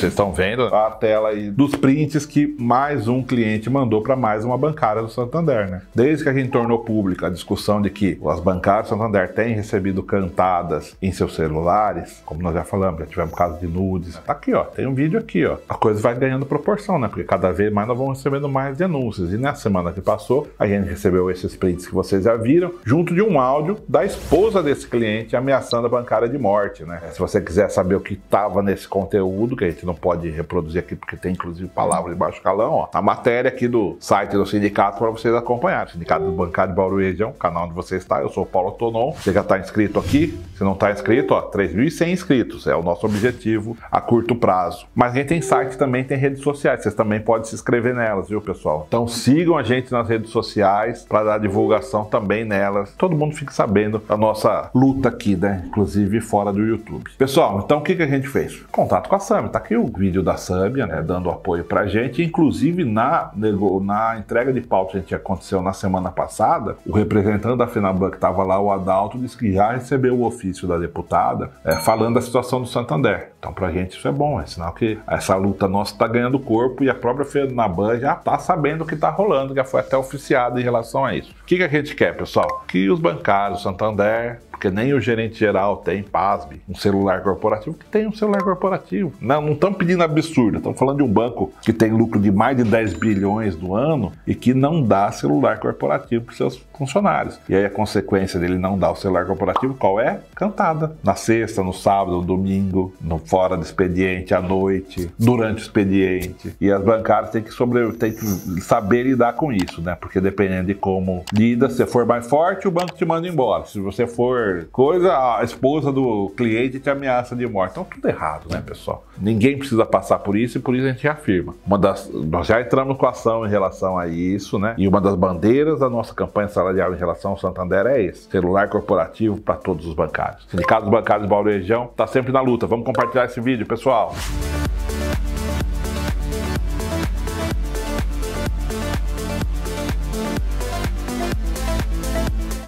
vocês estão vendo a tela aí dos prints que mais um cliente mandou para mais uma bancária do Santander, né? Desde que a gente tornou pública a discussão de que as bancárias do Santander têm recebido cantadas em seus celulares, como nós já falamos, já tivemos casos de nudes. Tá aqui, ó, tem um vídeo aqui, ó. A coisa vai ganhando proporção, né? Porque cada vez mais nós vamos recebendo mais denúncias. E na semana que passou, a gente recebeu esses prints que vocês já viram, junto de um áudio da esposa desse cliente ameaçando a bancária de morte, né? Se você quiser saber o que estava nesse conteúdo, que a gente não pode reproduzir aqui porque tem inclusive palavras de baixo calão, ó. A matéria aqui do site do sindicato para vocês acompanharem. Sindicato do Bancário de Bauru Região, canal onde você está. Eu sou o Paulo Tonon. Você já está inscrito aqui? Se não está inscrito, ó, 3.100 inscritos é o nosso objetivo a curto prazo. Mas a gente tem site também, tem redes sociais. Vocês também podem se inscrever nelas, viu, pessoal? Então sigam a gente nas redes sociais para dar divulgação também nelas. Todo mundo fique sabendo da nossa luta aqui, né? Inclusive fora do YouTube. Pessoal, então o que, que a gente fez? Contato com a SAM. Tá aqui o vídeo da Sâmbia, né? Dando apoio pra gente. Inclusive na, na entrega de pauta que aconteceu na semana passada, o representante da FENABAN que estava lá, o Adalto, disse que já recebeu o ofício da deputada é, falando da situação do Santander. Então, pra gente isso é bom, é sinal que essa luta nossa está ganhando corpo e a própria FENABAN já está sabendo o que está rolando, já foi até oficiada em relação a isso. O que, que a gente quer, pessoal? Que os bancários, Santander, porque nem o gerente geral tem, pasme, um celular corporativo que tem um celular corporativo. Não, não estamos pedindo absurdo, estamos falando de um banco que tem lucro de mais de 10 bilhões do ano e que não dá celular corporativo para seus funcionários. E aí a consequência dele não dar o celular corporativo, qual é? Cantada. Na sexta, no sábado, no domingo, no fora do expediente, à noite, durante o expediente. E as bancárias têm que, sobre, têm que saber lidar com isso, né? Porque dependendo de como lida, se for mais forte, o banco te manda embora. Se você for coisa, a esposa do cliente te ameaça de morte. Então, tudo errado, né, pessoal? Ninguém precisa passar por isso e por isso a gente afirma. Uma das, nós já entramos com ação em relação a isso, né? E uma das bandeiras da nossa campanha salarial em relação ao Santander é esse: celular corporativo para todos os bancários. Sindicato dos Bancários Região está sempre na luta. Vamos compartilhar esse vídeo, pessoal.